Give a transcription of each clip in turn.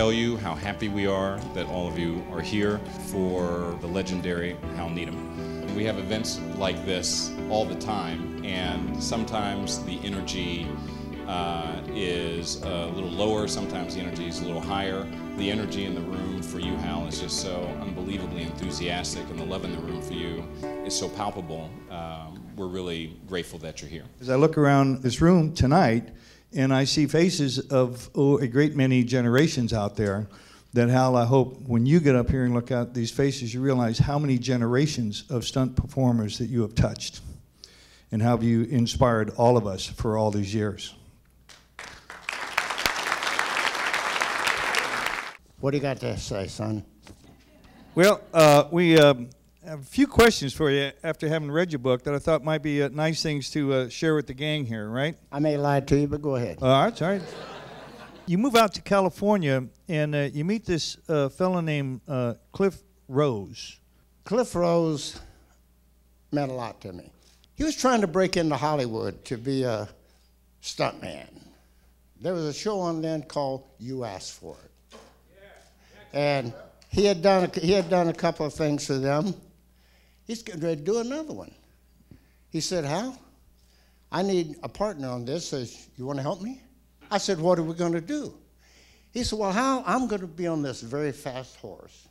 tell you how happy we are that all of you are here for the legendary Hal Needham. We have events like this all the time, and sometimes the energy uh, is a little lower, sometimes the energy is a little higher. The energy in the room for you, Hal, is just so unbelievably enthusiastic, and the love in the room for you is so palpable. Um, we're really grateful that you're here. As I look around this room tonight, and I see faces of oh, a great many generations out there, that Hal, I hope when you get up here and look at these faces, you realize how many generations of stunt performers that you have touched, and how you inspired all of us for all these years. What do you got to say, son? Well, uh, we um, have a few questions for you after having read your book that I thought might be uh, nice things to uh, share with the gang here, right? I may lie to you, but go ahead. All right, all right. You move out to California and uh, you meet this uh, fellow named uh, Cliff Rose. Cliff Rose meant a lot to me. He was trying to break into Hollywood to be a stuntman. There was a show on then called You Asked For It. And he had done a, he had done a couple of things for them. He's getting ready to do another one. He said, Hal, I need a partner on this. Says, you want to help me? I said, what are we going to do? He said, well, Hal, I'm going to be on this very fast horse.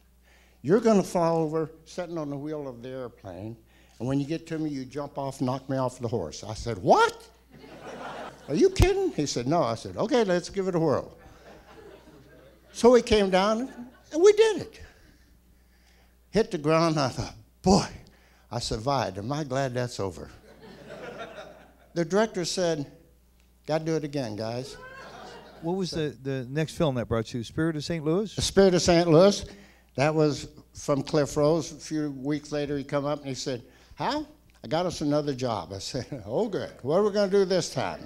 You're going to fall over, sitting on the wheel of the airplane, and when you get to me, you jump off, knock me off the horse. I said, what? Are you kidding? He said, no. I said, okay, let's give it a whirl. So we came down and we did it. Hit the ground. I thought, boy, I survived. Am I glad that's over? the director said, got to do it again, guys. What was the, the next film that brought you? Spirit of St. Louis? The Spirit of St. Louis. That was from Cliff Rose. A few weeks later, he come up and he said, Hal? I got us another job. I said, oh, good. What are we going to do this time?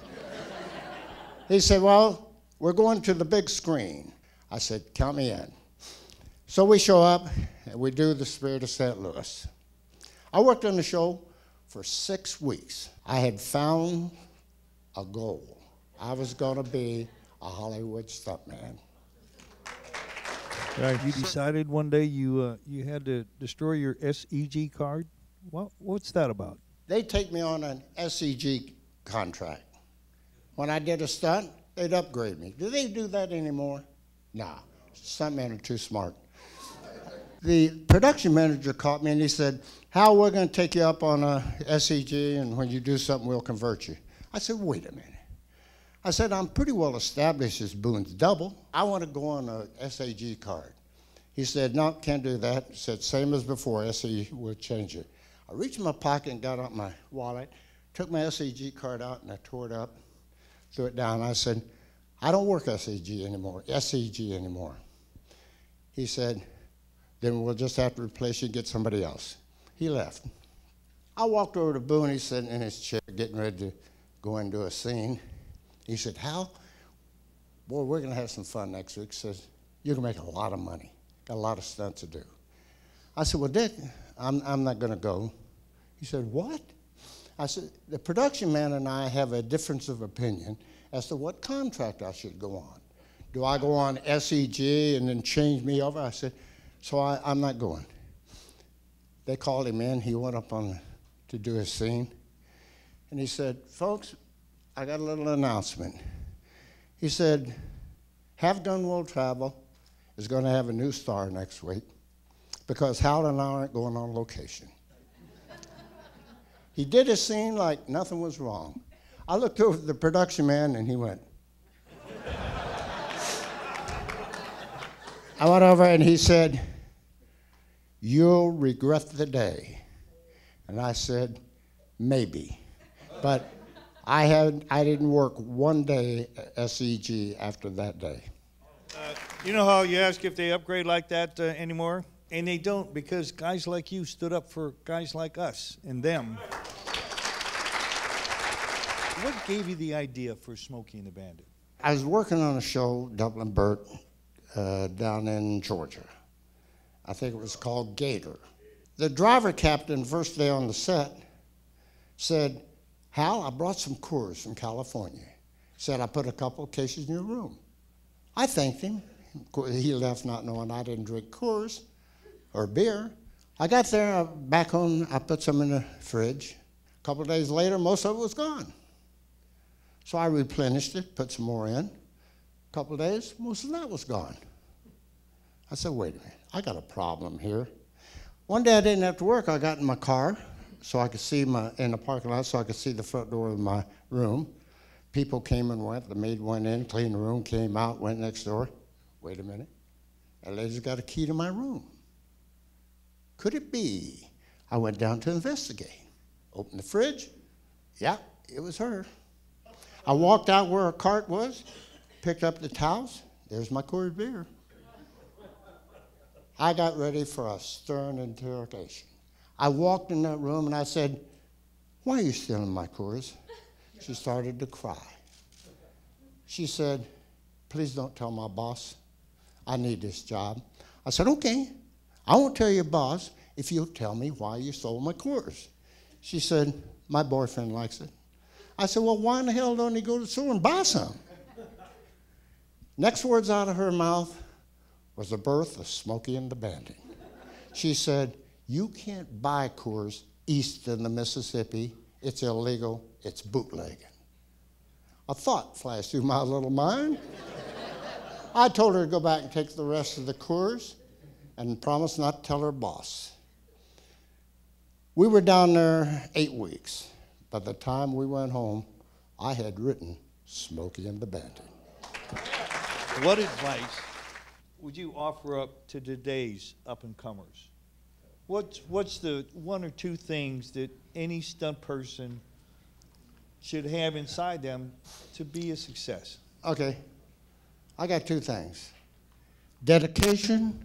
he said, well, we're going to the big screen. I said, count me in. So we show up and we do the Spirit of St. Louis. I worked on the show for six weeks. I had found a goal. I was going to be a Hollywood stuntman. Right. You decided one day you uh, you had to destroy your SEG card. What what's that about? They take me on an SEG contract. When I did a stunt, they'd upgrade me. Do they do that anymore? Nah, stuntmen are too smart. The production manager caught me and he said, Hal, we're going to take you up on a SEG, and when you do something, we'll convert you. I said, wait a minute. I said, I'm pretty well established as Boone's double. I want to go on a SAG card. He said, no, can't do that. He said, same as before, SAG will change it. I reached in my pocket and got out my wallet, took my SAG card out, and I tore it up, threw it down. I said, I don't work SAG anymore, SEG anymore. He said, then we'll just have to replace you and get somebody else. He left. I walked over to Boone. He's sitting in his chair getting ready to go into a scene. He said, Hal, boy, we're going to have some fun next week. He says, you're going to make a lot of money. Got a lot of stunts to do. I said, well, Dick, I'm, I'm not going to go. He said, what? I said, the production man and I have a difference of opinion as to what contract I should go on. Do I go on SEG and then change me over? I said, so I, I'm not going. They called him in. He went up on to do his scene. And he said, folks, I got a little announcement. He said, Have Gun Will Travel is going to have a new star next week because Hal and I aren't going on location. he did his scene like nothing was wrong. I looked over at the production man and he went. I went over and he said, You'll regret the day. And I said, Maybe. But I, had, I didn't work one day at SEG after that day. Uh, you know how you ask if they upgrade like that uh, anymore? And they don't because guys like you stood up for guys like us and them. What gave you the idea for Smokey and the Bandit? I was working on a show, doubling Burt, uh, down in Georgia. I think it was called Gator. The driver captain, first day on the set, said, Hal, I brought some Coors from California. Said, I put a couple of cases in your room. I thanked him. He left not knowing I didn't drink Coors or beer. I got there, back home, I put some in the fridge. A couple days later, most of it was gone. So I replenished it, put some more in. A couple days, most of that was gone. I said, wait a minute, I got a problem here. One day I didn't have to work. I got in my car so I could see my in the parking lot so I could see the front door of my room. People came and went. The maid went in, cleaned the room, came out, went next door. Wait a minute. That lady's got a key to my room. Could it be? I went down to investigate. Opened the fridge. Yeah, it was her. I walked out where her cart was, picked up the towels. There's my Coors beer. I got ready for a stern interrogation. I walked in that room and I said, Why are you stealing my Coors? She started to cry. She said, Please don't tell my boss. I need this job. I said, Okay, I won't tell your boss if you'll tell me why you stole my Coors. She said, My boyfriend likes it. I said, Well, why in the hell don't he go to the store and buy some? Next words out of her mouth was the birth of Smokey and the Bandit. She said, You can't buy Coors east of the Mississippi. It's illegal. It's bootlegging. A thought flashed through my little mind. I told her to go back and take the rest of the Coors and promise not to tell her boss. We were down there eight weeks. By the time we went home, I had written Smokey and the Bandit. What advice would you offer up to today's up and comers? What's, what's the one or two things that any stunt person should have inside them to be a success? Okay, I got two things dedication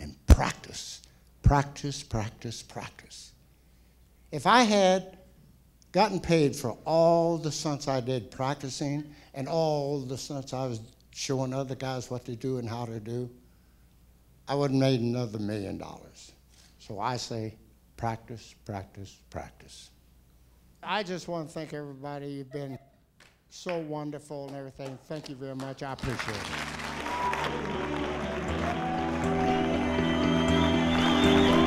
and practice. Practice, practice, practice. If I had gotten paid for all the stunts I did practicing and all the stunts I was showing other guys what to do and how to do, I would have made another million dollars. So I say, practice, practice, practice. I just want to thank everybody. You've been so wonderful and everything. Thank you very much. I appreciate it.